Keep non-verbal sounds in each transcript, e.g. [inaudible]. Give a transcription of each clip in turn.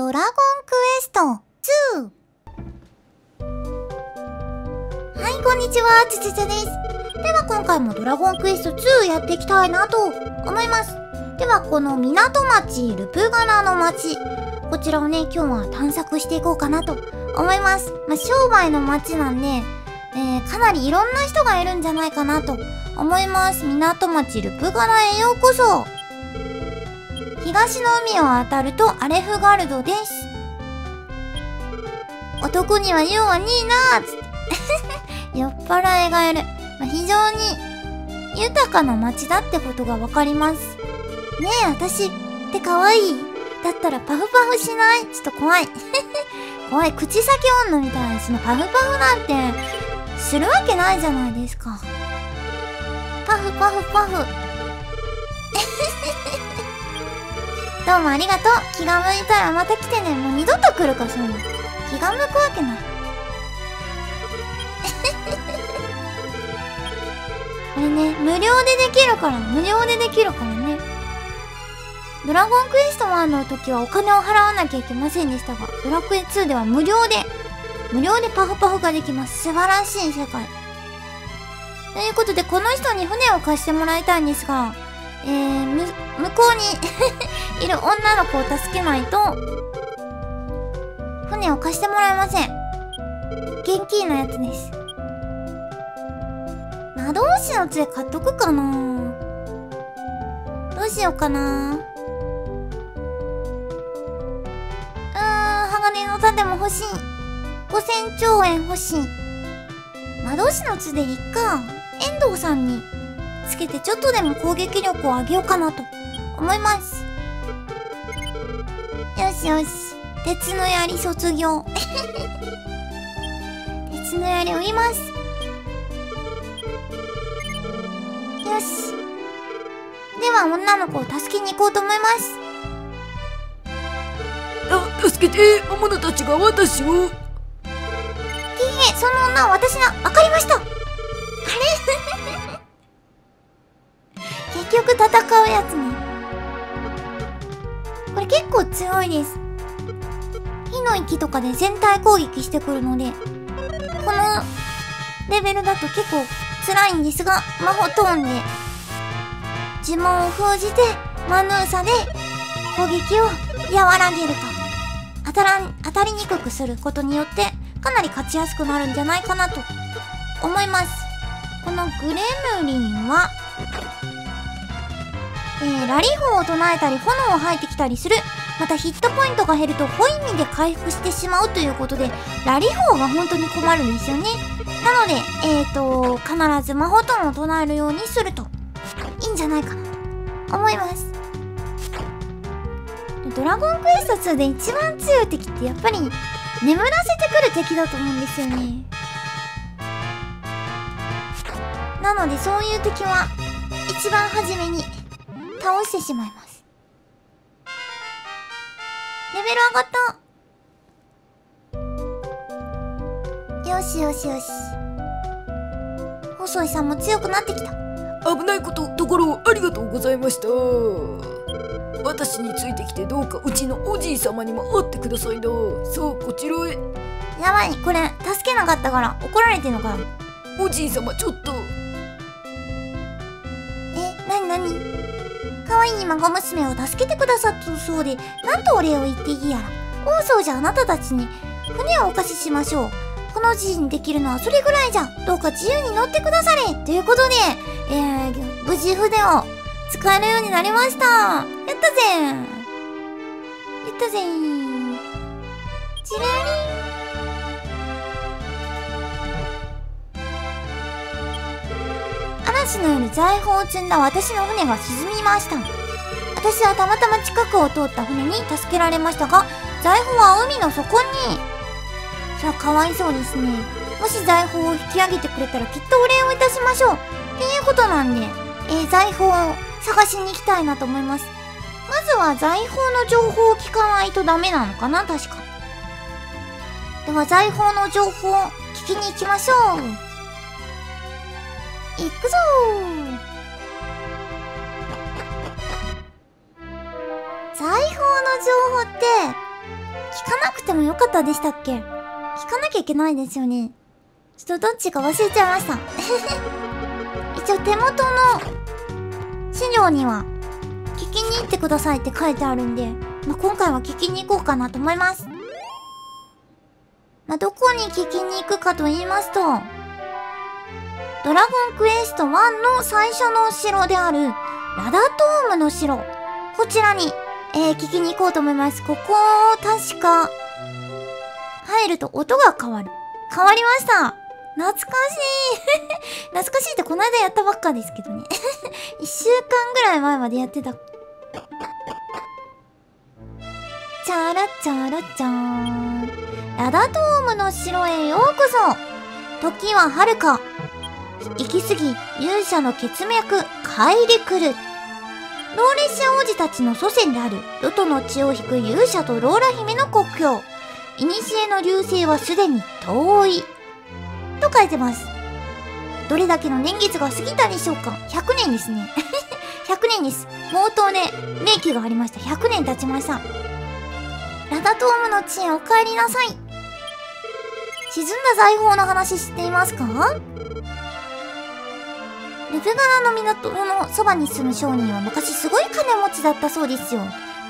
ドラゴンクエスト2はい、こんにちは、ちちちです。では今回もドラゴンクエスト2やっていきたいなと思います。ではこの港町、ルプガラの町、こちらをね、今日は探索していこうかなと思います。まあ、商売の町なんで、えー、かなりいろんな人がいるんじゃないかなと思います。港町ルプガラへようこそ。東の海を渡るとアレフガルドです。男には用はねえなーつって。[laughs] 酔っ払いがいる。まあ、非常に豊かな街だってことがわかります。ねえ、私って可愛いだったらパフパフしない？ちょっと怖い。[laughs] 怖い。口先女みたいな、そのパフパフなんて、するわけないじゃないですか。パフパフパフ。[laughs] どうもありがとう。気が向いたらまた来てね。もう二度と来るか、そんな。気が向くわけない。[laughs] これね、無料でできるから、無料でできるからね。ドラゴンクエスト1の時はお金を払わなきゃいけませんでしたが、ドラクエ2では無料で、無料でパフパフができます。素晴らしい世界。ということで、この人に船を貸してもらいたいんですが、えー、む、向こうに [laughs] いる女の子を助けないと、船を貸してもらえません。現金のやつです。魔導士の杖買っとくかなどうしようかなうーん、鋼の盾も欲しい。5000兆円欲しい。魔導士の杖でいっか。遠藤さんにつけてちょっとでも攻撃力を上げようかなと思います。よしよし。鉄の槍卒業。[laughs] 鉄の槍売ります。よし。では女の子を助けに行こうと思います。あ、助けて魔物たちが私をいいえ、その女は私が、わかりましたあれ結局戦うやつね。これ結構強いです。火の息とかで全体攻撃してくるので、このレベルだと結構辛いんですが、魔法トーンで、呪文を封じて、マヌーサで攻撃を和らげると。当たら、当たりにくくすることによって、かなり勝ちやすくなるんじゃないかなと思います。このグレムリンは、えー、ラリ砲を唱えたり炎を吐いてきたりする。またヒットポイントが減るとホイミで回復してしまうということで、ラリ砲が本当に困るんですよね。なので、えーと、必ず魔法トーンを唱えるようにすると、いいんじゃないかなと思います。ドラゴンクエスト2で一番強い敵ってやっぱり眠らせてくる敵だと思うんですよね。なのでそういう敵は一番初めに倒してしまいます。レベル上がった。よしよしよし。細井さんも強くなってきた。危ないことところをありがとうございました私についてきてどうかうちのおじい様にも会ってくださいなそうこちらへやばい、これ助けなかったから怒られてんのかなおじい様ちょっとえ、なになに可愛い孫娘を助けてくださったそうで、なんとお礼を言っていいやら。王僧じゃあなたたちに船をお貸ししましょう。この時にできるのはそれぐらいじゃ。どうか自由に乗ってくだされ。ということで、えー、無事船を使えるようになりました。やったぜやったぜ嵐の夜財宝を積んだ私の船が沈みました。私はたまたま近くを通った船に助けられましたが、財宝は海の底に。それはかわいそうですね。もし財宝を引き上げてくれたらきっとお礼をいたしましょう。っていうことなんで、えー、財宝を探しに行きたいなと思います。まずは財宝の情報を聞かないとダメなのかな確か。では財宝の情報を聞きに行きましょう。行くぞ財宝の情報って、聞かなくてもよかったでしたっけ？聞かなきゃいけないですよね。ちょっとどっちか忘れちゃいました。[laughs] 一応手元の資料には聞きに行ってくださいって書いてあるんで、まあ、今回は聞きに行こうかなと思います。まあ、どこに聞きに行くかと言いますと、ドラゴンクエスト1の最初の城であるラダトームの城。こちらに、えー、聞きに行こうと思います。ここ、確か、入ると音が変わる。変わりました懐かしい [laughs] 懐かしいってこの間やったばっかですけどね [laughs] 一週間ぐらい前までやってた。チャラチャラチャーン。ラダトームの城へようこそ時は遥か。行き過ぎ勇者の血脈帰り来る。ローレシア王子たちの祖先であるロトの血を引く勇者とローラ姫の国境。古の流星はすでに遠い。と書いてます。どれだけの年月が過ぎたでしょうか ?100 年ですね。[laughs] 100年です。冒頭で名機がありました。100年経ちました。ラダトームの地へお帰りなさい。沈んだ財宝の話知っていますか？ルプガラの港のそばに住む商人は昔すごい金持ちだったそうですよ。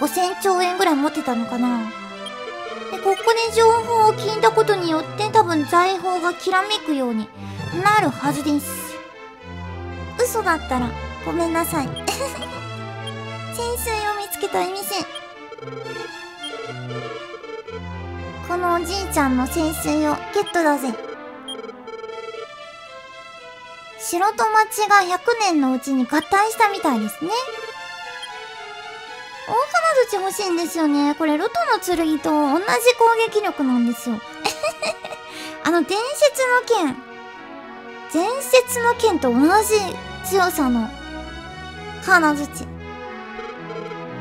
5000兆円ぐらい持ってたのかなで、ここで情報を聞いたことによって多分財宝がきらめくようになるはずです。嘘だったらごめんなさい。[laughs] 潜水を見つけた意味線。このおじいちゃんの潜水をゲットだぜ。城と町が100年のうちに合体したみたいですね。大金槌欲しいんですよね。これ、ロトの剣と同じ攻撃力なんですよ。[laughs] あの、伝説の剣。伝説の剣と同じ強さの金槌。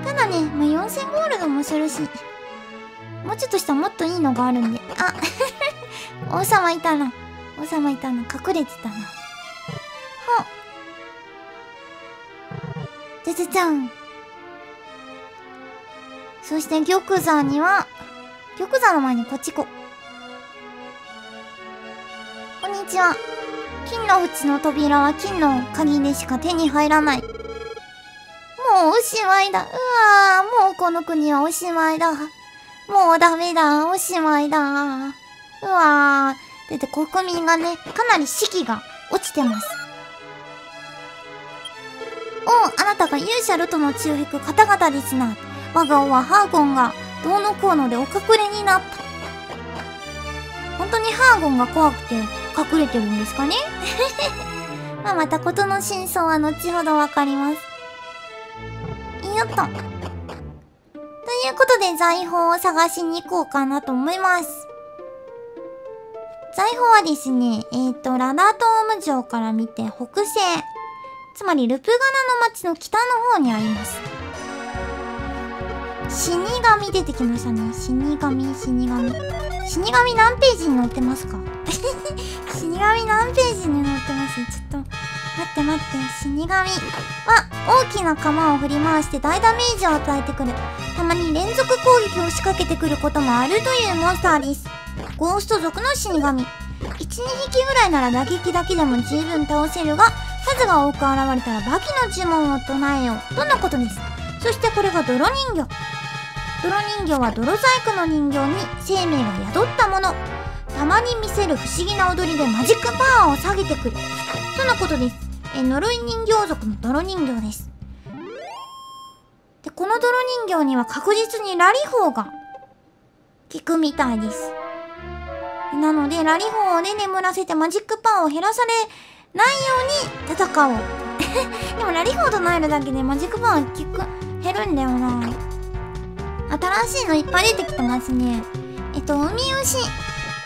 ただね、まあ、4000ゴールドもするし、もうちょっとしたらもっといいのがあるんで。あ [laughs] 王様いたな。王様いたな。隠れてたな。ててちゃん。そして玉座には、玉座の前にこっちこ。こんにちは。金の縁の扉は金の鍵でしか手に入らない。もうおしまいだ。うわぁ、もうこの国はおしまいだ。もうダメだ。おしまいだ。うわぁ。だって国民がね、かなり士気が落ちてます。おあなたが勇者ルトの血を引く方々ですな。我が王はハーゴンがどうのこうのでお隠れになった。本当にハーゴンが怖くて隠れてるんですかね？[laughs] まあまたことの真相は後ほどわかります。よっと。ということで財宝を探しに行こうかなと思います。財宝はですね、えっ、ー、と、ラダートーム城から見て北西。つまりルプガナの町の北の方にあります。死神出てきましたね。死神、死神。死神何ページに載ってますか？[laughs] 死神何ページに載ってます？ちょっと、待って待って。死神は大きな釜を振り回して大ダメージを与えてくる。たまに連続攻撃を仕掛けてくることもあるというモンスターです。ゴースト族の死神。1、2匹ぐらいなら打撃だけでも十分倒せるが、数が多く現れたらバキの呪文を唱えよう。とのことです。そしてこれが泥人形。泥人形は泥細工の人形に生命が宿ったものたまに見せる不思議な踊りでマジックパワーを下げてくるとのことですえ呪い人形族の泥人形ですでこの泥人形には確実にラリホーが効くみたいですなのでラリホーで眠らせてマジックパワーを減らされないように戦おう [laughs] でもラリホーとなえるだけでマジックパワー効く減るんだよな新しいのいっぱい出てきてますね。えっと、海牛。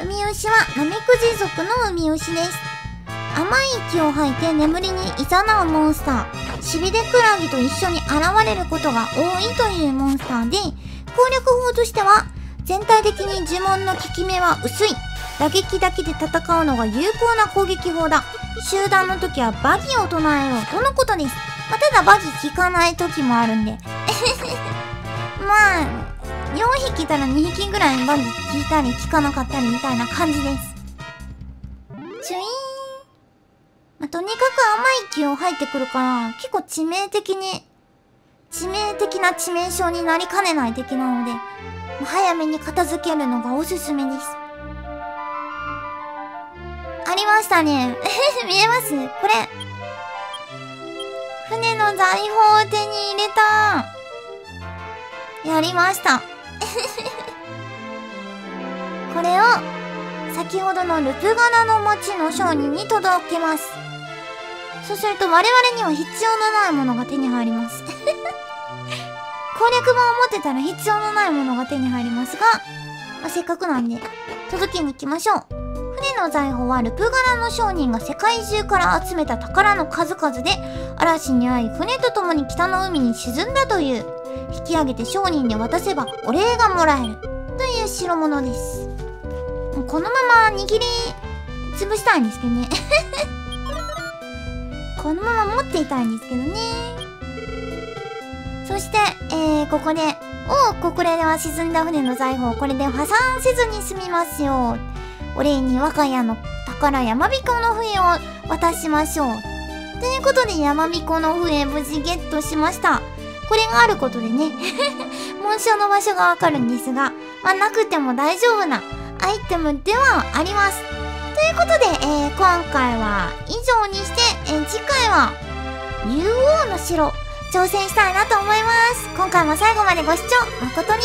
海牛はナメクジ族の海牛です。甘い息を吐いて眠りに誘うモンスター。しびれクラゲと一緒に現れることが多いというモンスターで、攻略法としては、全体的に呪文の効き目は薄い。打撃だけで戦うのが有効な攻撃法だ。集団の時はバギーを唱えろとのことです。まあ、ただバギー効かない時もあるんで。[laughs] まあ、4匹いたら2匹ぐらいバンジー聞いたり聞かなかったりみたいな感じです。チュイーン。まあ、とにかく甘い気を入ってくるから、結構致命的に、致命的な致命傷になりかねない敵なので、早めに片付けるのがおすすめです。ありましたね。[laughs] 見えます？これ。船の財宝を手に入れた。やりました。[laughs] これを、先ほどのルプガナの町の商人に届けます。そうすると我々には必要のないものが手に入ります。[laughs] 攻略本を持ってたら必要のないものが手に入りますが、まあ、せっかくなんで、届けに行きましょう。船の財宝はルプガナの商人が世界中から集めた宝の数々で、嵐に遭い船と共に北の海に沈んだという、引き上げて商人に渡せばお礼がもらえる、という代物です。このまま握り、潰したいんですけどね。[laughs] このまま持っていたいんですけどね。そして、えー、ここで、おお、国連は沈んだ船の財宝、これで破産せずに済みますよ。お礼に我が家の宝山彦の笛を渡しましょう。ということで山彦の笛無事ゲットしました。これがあることでね、[laughs] 紋章の場所がわかるんですが、まあ、なくても大丈夫なアイテムではあります。ということで、えー、今回は以上にして、えー次回は竜王の城挑戦したいなと思います。今回も最後までご視聴誠に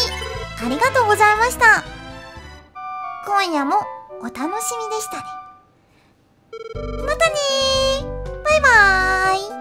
ありがとうございました。今夜もお楽しみでしたね。またねーバイバーイ